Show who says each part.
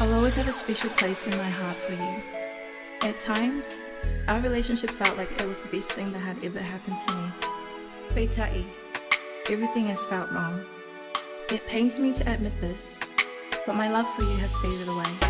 Speaker 1: I'll always have a special place in my heart for you. At times, our relationship felt like it was the best thing that had ever happened to me. Beitai, everything has felt wrong. It pains me to admit this, but my love for you has faded away.